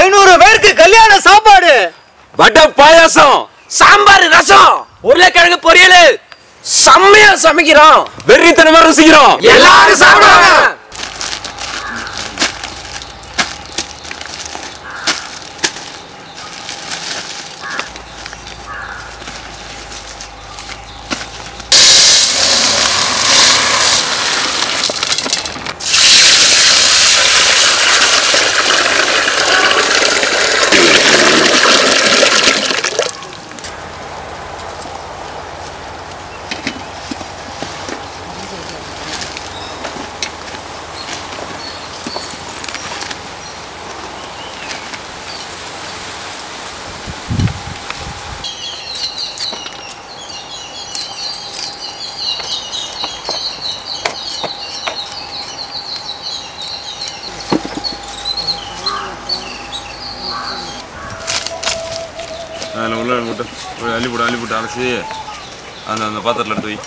ஐநூறு பேருக்கு கல்யாண சாப்பாடு. வடை பாயாசம் சாம்பார் ரசம் உருளைக்கிழங்கு பொரியல். செம்மையா சமைக்கிறோம். வெறித்தனமா ருசிக்கிறோம். எல்லாரும் சாப்பிடுவாங்க அதில் உள்ள போட்டு ஒரு அள்ளி போட்டு அலசி அந்த அந்த பாத்திரத்தில் எடுத்து வை.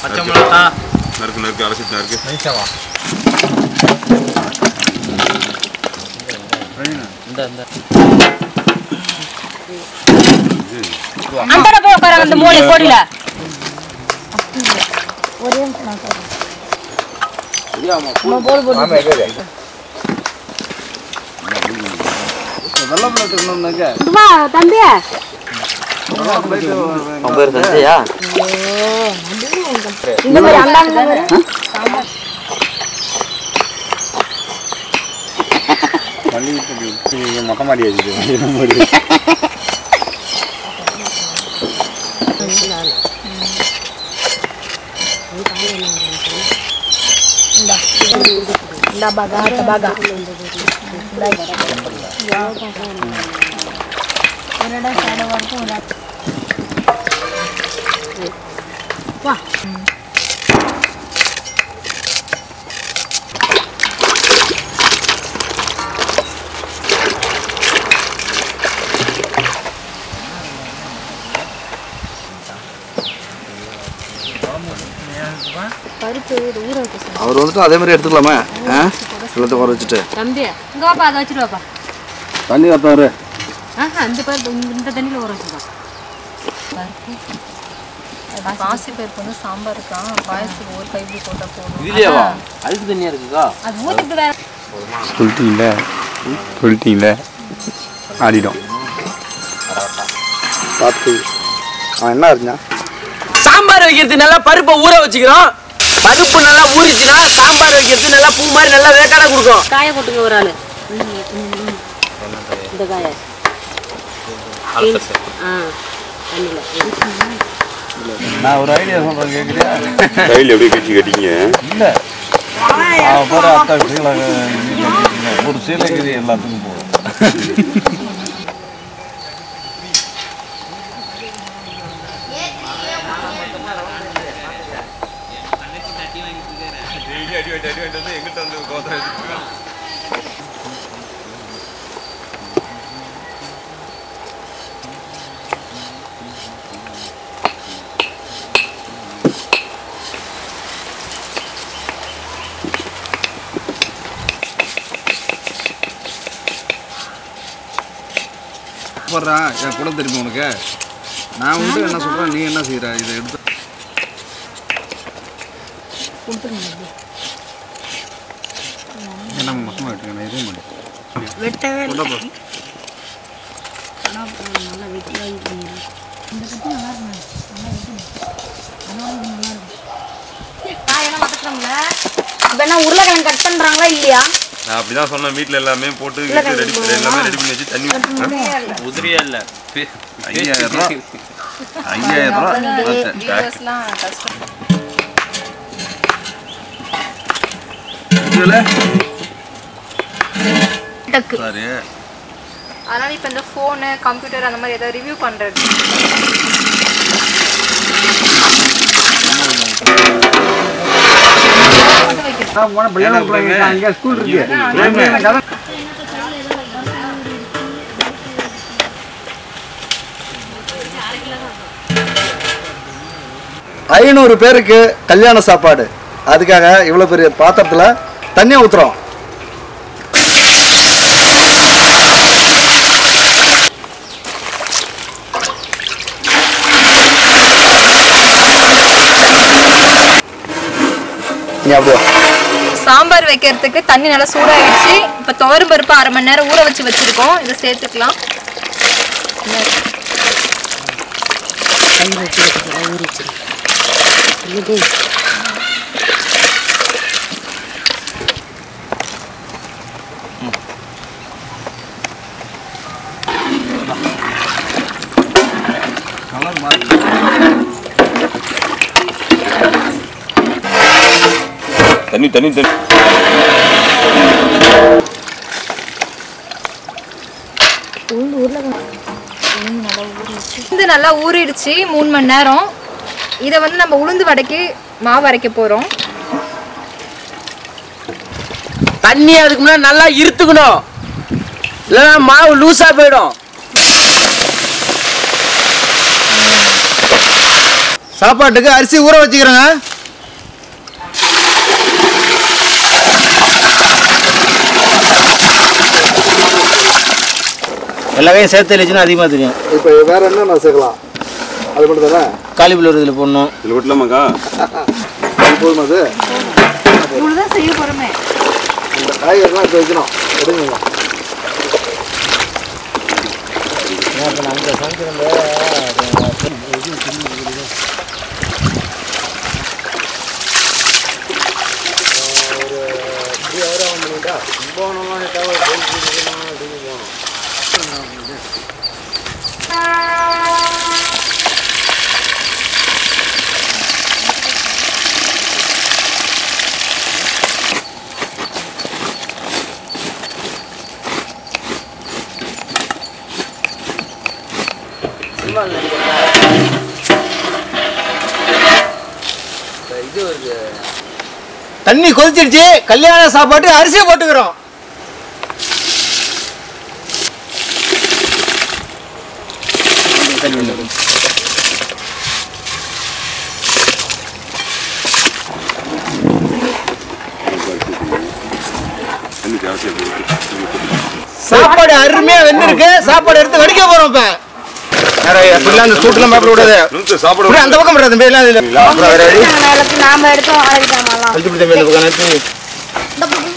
பச்சை மிளகா நறுக்கு நறுக்கு அலசிட்டு நறுக்கு அந்த போய் உட்கார அந்த மூளை கோடியில சும்மா தம்பி இந்த மாதிரி அந்தாங்க மொட்டை மாடி வச்சுட்டு இந்த பாகா இந்த பாகா அவர் வந்துட்டு அதே மாதிரி எடுத்துக்கலாமா? ஆ? எல்லாத்தையும் வர வச்சுட்டு. தம்பி இங்க வாப்பா அதை வச்சுட்டு வாப்பா. தண்ணி கத்தாரு ஆஹா இந்த பருப்பு இந்த- இந்த தண்ணியில் ஊற வச்சுப்பா பாசி பருப்பு வந்து சாம்பாருக்கான் பாயசத்துக்கு ஒரு கைப்பிடி போட்டால் போதும். இதுலயேவா அழுக்கு தண்ணியா இருக்குக்கா? அது ஊற்றிட்டு வேற சொல்லிட்டீங்களே? சொல்லிட்டீங்களே? ஆடிடும் பார்த்து அவன் என்ன இருந்தான் சாம்பார் வைக்கிறது நல்லா பருப்பை ஊற வச்சுக்கிறோம். பருப்பு நல்லா ஊறிச்சுன்னா சாம்பார் வைக்கிறது நல்லா பூ மாதிரி நல்லா வேக்காடா கொடுக்கும். காய போட்டுங்க ஒரு ஆளு. இந்த காய. நான் ஒரு ஐடியா சொல்கிறேன் கேட்குறியா கையில் எப்படி கட்சி கட்டிங்க? இல்லை. அத்தா சீலை ஒரு சீலைக்கு எல்லாத்துக்கும் போகும் வாங்கிட்டு வந்து எடுத்துட்டு போடுறா என் கூட தெரியுமா உனக்கு? நான் வந்து என்ன சொல்கிறேன் நீ என்ன செய்கிற இதை எடுத்து என்ன மொத்தமாக எடுத்துக்க நான் எதுவும் வெட்டவே இல்லை. காயெல்லாம் வதக்குறோம்ல இப்போ என்ன உருளைக்கிழங்கு கட் பண்ணுறாங்களா இல்லையா? நான் அப்படிதான் சொன்னேன் வீட்ல எல்லாமே போட்டு ரெடி எல்லாமே ரெடி பண்ணி வச்சு தண்ணி உதிரியா இல்ல. ஐயாயிரம் ரூபா. ஐயாயிரம் ரூபா. இதுல டக்கு. சரி அதனால இப்போ இந்த ஃபோனு கம்ப்யூட்டர் அந்த மாதிரி ஏதாவது ரிவ்யூ பண்ணுறது அங்கே ஸ்கூல் இருக்கு. ஐநூறு பேருக்கு கல்யாண சாப்பாடு. அதுக்காக இவ்வளோ பெரிய பாத்திரத்தில் தண்ணியை ஊற்றுறோம் சாம்பார் வைக்கிறதுக்கு தண்ணி நல்லா சூடாயிடுச்சு. இப்போ துவரம் பருப்பு அரை மணி நேரம் ஊற வச்சு வச்சிருக்கோம். இதை சேர்த்துக்கலாம். தண்ணி தண்ணி தண்ணி. உளுந்து நல்லா ஊறிடுச்சு. மூணு மணி நேரம். இதை வந்து நம்ம உளுந்து வடைக்கு மாவு அரைக்க போகிறோம் தண்ணி அதுக்கு முன்னாடி நல்லா இருத்துக்கணும். இல்லைன்னா மாவு லூஸா போயிடும். சாப்பாட்டுக்கு அரிசி ஊற வச்சுக்கிறேங்க. எல்லாத்தையும் சேர்த்து வச்சுன்னா அதிகமாக தெரியும். இப்போ வேற என்ன நான் சேர்க்கலாம்? அது மட்டும் தானே? காலிஃப்ளவர் இதில் போடணும். இதில் விட்டலாமாக்கா போதுமா அது? இவ்வளவுதான் செய்ய போறோமே. இந்த காய்கறிலாம் இப்போ வைக்கணும். எடுங்க. தண்ணி கொதிச்சிருச்சு. கல்யாண சாப்பாட்டு அரிசியை போட்டுக்கிறோம். போயிருக்கு சாப்பாடு அருமையா வெந்திருக்கு. சாப்பாடு எடுத்து வடிக்க போறோம் இப்ப. அந்த சூட்டுலாம் பாப்பிட விடாது. நுங்கு சாப்பிட அந்த பக்கம் அடி. நாளைக்கு நாம எடுத்தோம் அழகிட்டாமலாம் அழுத்தி பிடி தம்பி இந்த பக்கம்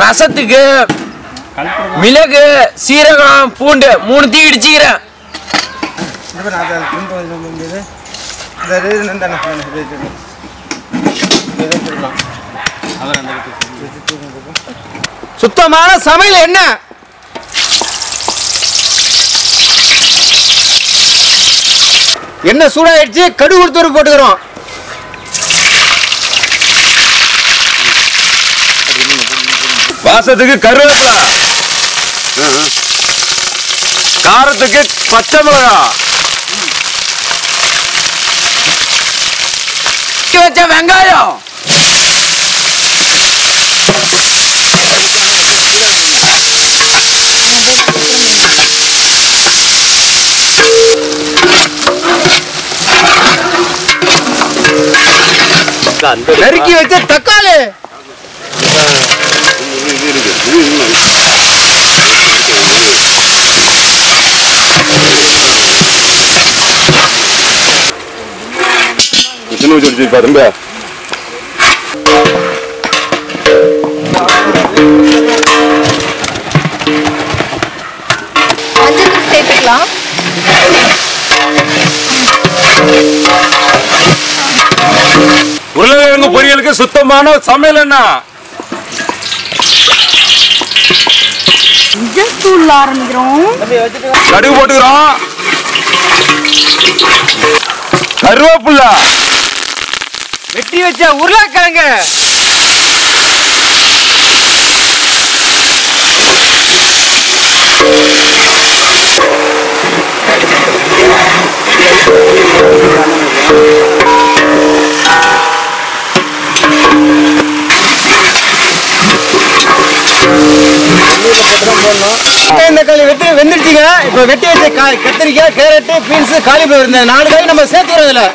ரசத்துக்கு மிளகு சீரகம் பூண்டு மூணு தீ இடிச்சுக்கிறேன். சுத்தமான சமையல் என்ன? என்ன சூடாயிடுச்சு? கடுகு கொடுத்து போட்டுக்கிறோம். வாசத்துக்கு கருவேப்பிலை. காரத்துக்கு பச்சை மிளகா. வச்ச வெங்காயம். நறுக்கி வச்ச தக்காளி இது இருக்கு இது இன்னும் சின்ன வச்சு மஞ்சள் தூள் சேர்த்துக்கலாம். உருளைக்கிழங்கு பொரியலுக்கு சுத்தமான சமையல் என்ன? தூள் ஆரம்பிக்கிறோம். கடுகு போட்டுக்கிறோம். கருவேப்பில்ல. வெட்டி வச்ச உருளைக்கிழங்கு. இந்த வெங்காயம் வெட்டி வெந்துருச்சிங்க. இப்போ வெட்டி வச்ச காய் கத்திரிக்காய் கேரட்டு பீன்ஸ் காலிஃப்ளவர் இந்த நாலு காய் நம்ம சேர்த்துக்கிறோம் இதில்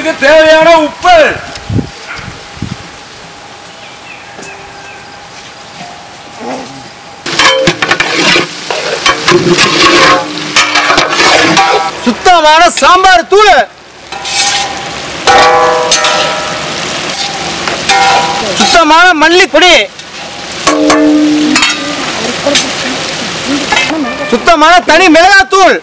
உருளைக்கிழங்குக்கு தேவையான உப்பு. சுத்தமான சாம்பார் தூள். சுத்தமான மல்லிப்பொடி. சுத்தமான தனி மிளகாத்தூள்.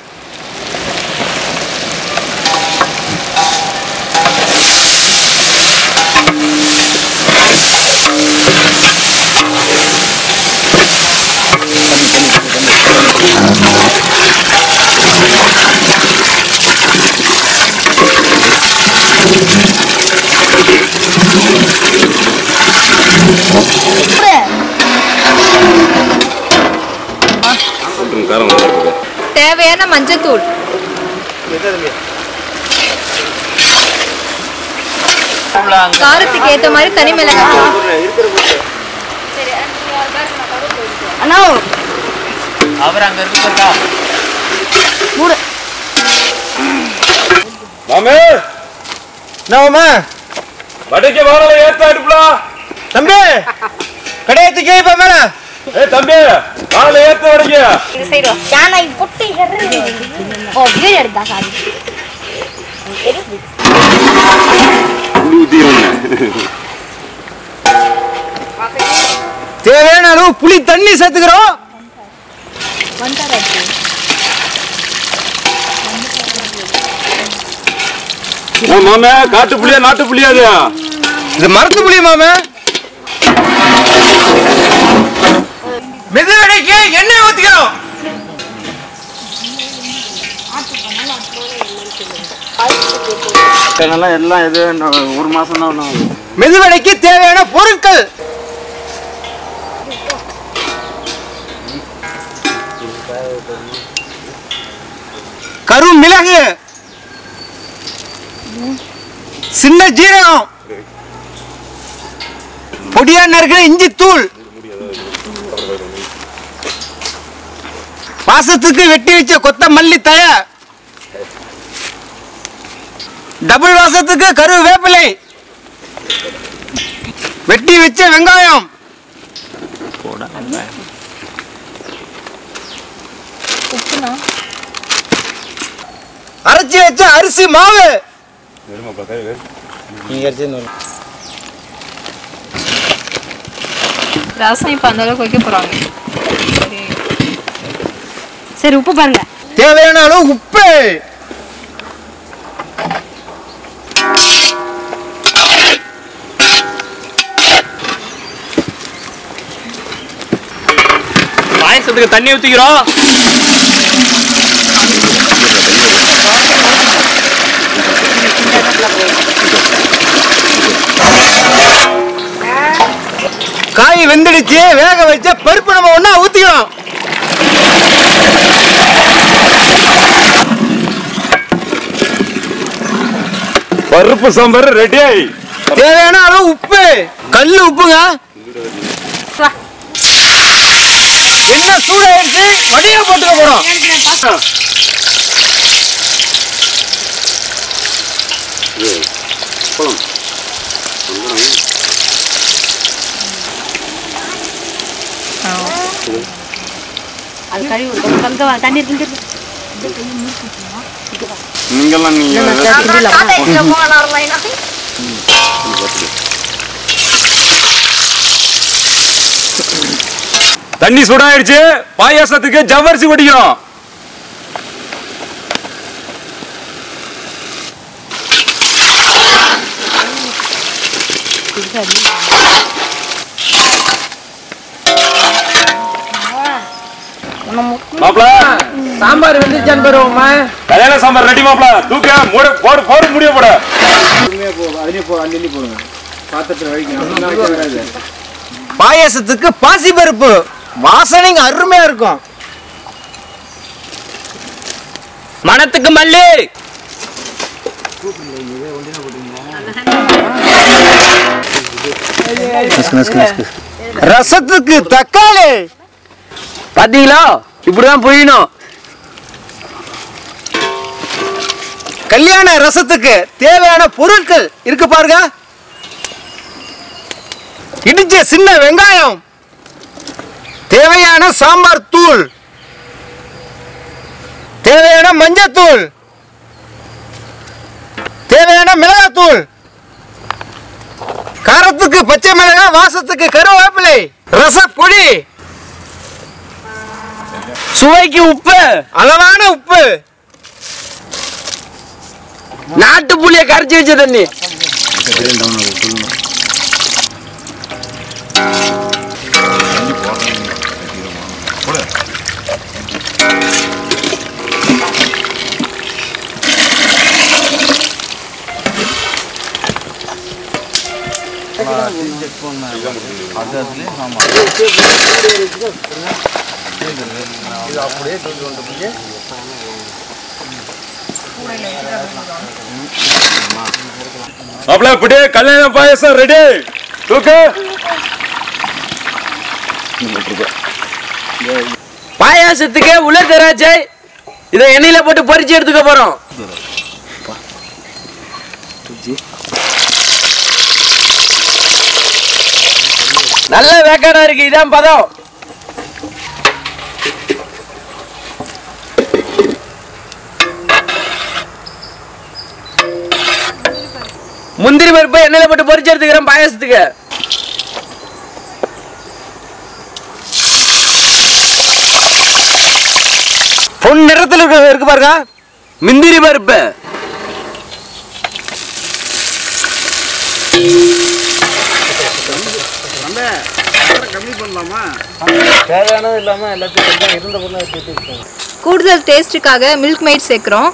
தேவையான மஞ்சத்தூள். காரத்துக்கு ஏத்த மாதிரி தனி மிளகாய் அண்ணா அவர் அங்க இருக்கா மாமே என்னவாம்மா வடைக்கு வாழலை ஏத்த அடுப்புல தம்பி கடையத்துக்கு இப்ப மேல. ஏய் தம்பி வாழலை ஏத்த வடைக்கு இது சைடு யானை பொட்டி ஓ வீடு எடுத்தா சாரி தேவையான அளவு புளி தண்ணி சேர்த்துக்கிறோம். மாமே காட்டு புளியா நாட்டு புளியா இது? மரத்து புளி மாமே? மெதுவடைக்கு எண்ணெய் ஊத்திக்கிறோம் எல்லாம் இது ஒரு மாசம் தான் மெதுவடைக்கு தேவையான பொருட்கள். கரு மிளகு. சின்ன ஜீரகம். பொடியா நறுக்கிற இஞ்சி தூள். வாசத்துக்கு வெட்டி வச்ச கொத்தமல்லி தய டபுள் வாசத்துக்கு கரு வேப்பிலை. வெட்டி வச்ச வெங்காயம். அரைச்சி வச்ச அரிசி மாவு. ரசம் இப்ப அந்த அளவுக்கு வைக்க போறாங்க. சரி. சரி உப்பு பாருங்க. தேவையான அளவு உப்பு. பாயசத்துக்கு தண்ணி ஊத்திக்கிறோம். காய் வெந்துடுச்சு வேக வச்ச பருப்பு நம்ம ஒண்ணா ஊத்திக்கிறோம். பருப்பு சாம்பார் ரெடி தேவையான அளவு உப்பு. கல்லு உப்புங்க. என்ன சூடாயிருச்சு? வடியா போட்டுக்க போறோம். அது கழுவி விடுங்க. அங்க வா, தண்ணி இருக்கு. நீங்கெல்லாம் தண்ணி சூடாயிருச்சு பாயாசத்துக்கு ஜவ்வரிசி கொட்டிக்கிறோம். மாப்ள. சாம்பார் வந்துச்சான்னு பாருவோம்மா கல்யாண சாம்பார் ரெடி மாப்ள. தூக்க மூட போடு போடு முடிய போட. பாயாசத்துக்கு பாசி பருப்பு வாசனைங்க அருமையா இருக்கும். மனத்துக்கு மல்லி. ரசத்துக்கு தக்காளி. பாத்தீங்களா? இப்படிதான் புரியணும். கல்யாண ரசத்துக்கு தேவையான பொருட்கள் இருக்கு பாருங்க. இடிச்ச சின்ன வெங்காயம் தேவையான சாம்பார் தூள் தேவையான மஞ்சத்தூள் தேவையான மிளகாத்தூள் காரத்துக்கு பச்சை மிளகாய் வாசத்துக்கு கருவேப்பிலை ரசப்பொடி சுவைக்கு உப்பு. அளவான உப்பு. நாட்டு புளிய கரைச்சி வச்ச தண்ணி. அப்பல இப்படியே கல்யாண பாயசம் ரெடி. தூக்கு. பாயாசத்துக்கு உள்ள திராட்சை இதை எண்ணெயில போட்டு பொரிச்சு எடுத்துக்க போறோம். நல்ல வேக்காடா இருக்கு இதான் பதம். முந்திரி பருப்பு எண்ணெயில போட்டு பொரிச்சு எடுத்துக்கிறேன் பாயாசத்துக்கு. பொன் நிறத்தில் இருக்கு இருக்கு பாருங்க. முந்திரி பருப்பு. கம்மி பண்ணலாமா கூடுதல் டேஸ்ட்டுக்காக மில்க் மெய்ட் சேர்க்குறோம்.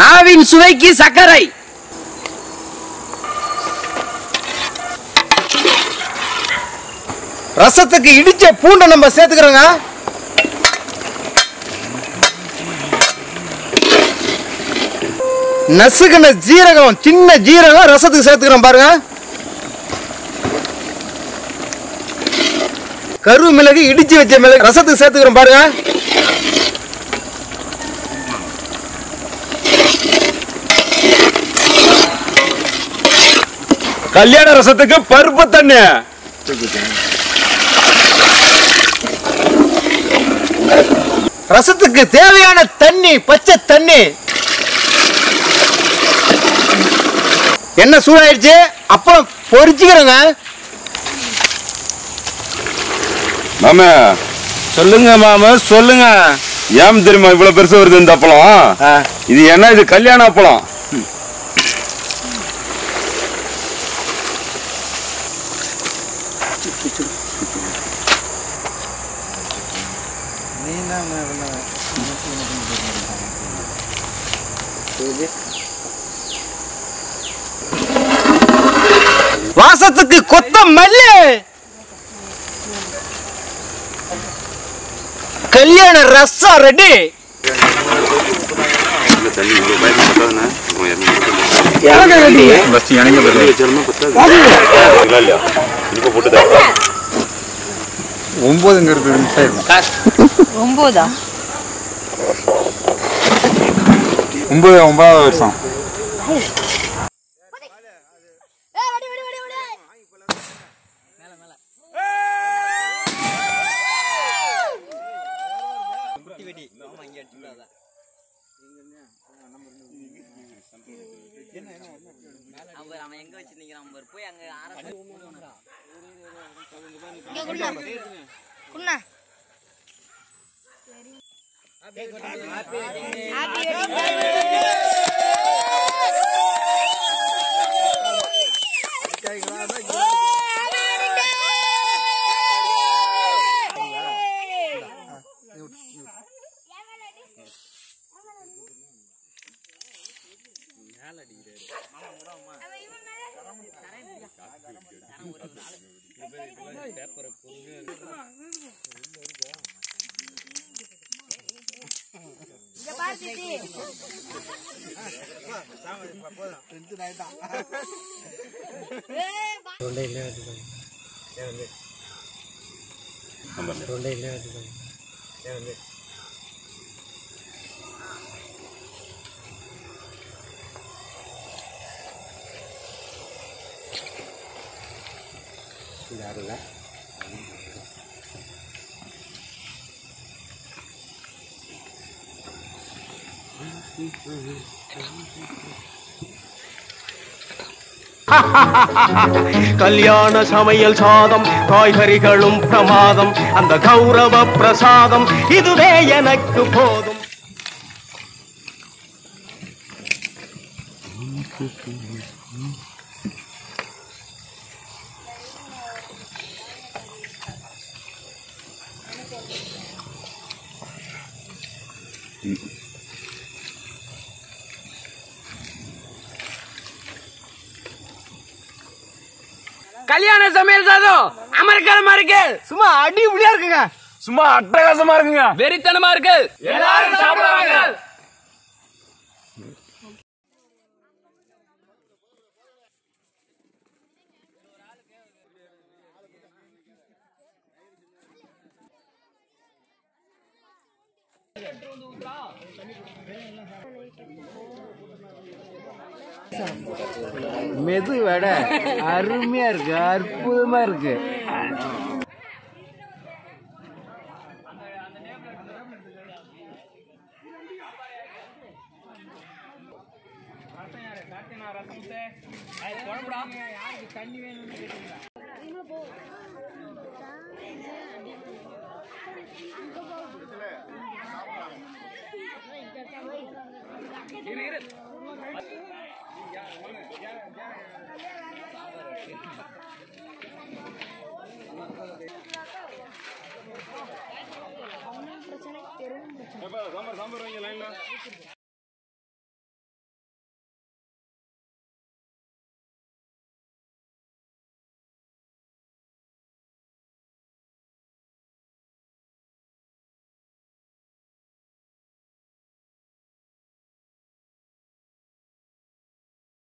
நாவின் சுவைக்கு சர்க்கரை. ரசத்துக்கு இடிச்ச பூண்டை நம்ம சேர்த்துக்கிறோங்க. நசுக்கின ஜீரகம் சின்ன ஜீரகம் ரசத்துக்கு சேர்த்துக்கிறோம் பாருங்க. கரு மிளகு இடிச்சு வச்ச மிளகு ரசத்துக்கு சேர்த்துக்கிறோம் பாருங்க. கல்யாண ரசத்துக்கு பருப்பு தண்ணி. ரசத்துக்கு தேவையான தண்ணி பச்சை தண்ணி. என்ன சூடாயிடுச்சு? அப்புறம் பொரிச்சுக்கிறோங்க மாமா. சொல்லுங்க மாம சொல்லுங்க. ஏன் தெரியுமா இவ்வளவு பெருசு வருது இந்த அப்பளம்? இது என்ன இது கல்யாண அப்பளம் வாசத்துக்கு கொத்த மல்லி. கல்யாண ரசம் ரெடி ஒன்பதுங்கிறது மிஸ் ஒன்பது ஒன்பதாவது வருஷம். கல்யாண சமையல் சாதம் காய்கறிகளும் பிரமாதம் அந்த கௌரவ பிரசாதம் இதுவே எனக்கு போதும். கல்யாண சமையல் சாதம் அமர்க்கலமா இருக்கு. சும்மா அடி புளியா இருக்குங்க. சும்மா அட்டகாசமா இருக்குங்க. வெறித்தனமா இருக்கு. எல்லாரும் சாப்பிடுவாங்க மெது வடை. அருமையா இருக்கு. அற்புதமா இருக்கு. இரு இரு. சாம்பார் சாம்பார் வைங்க லைன்ல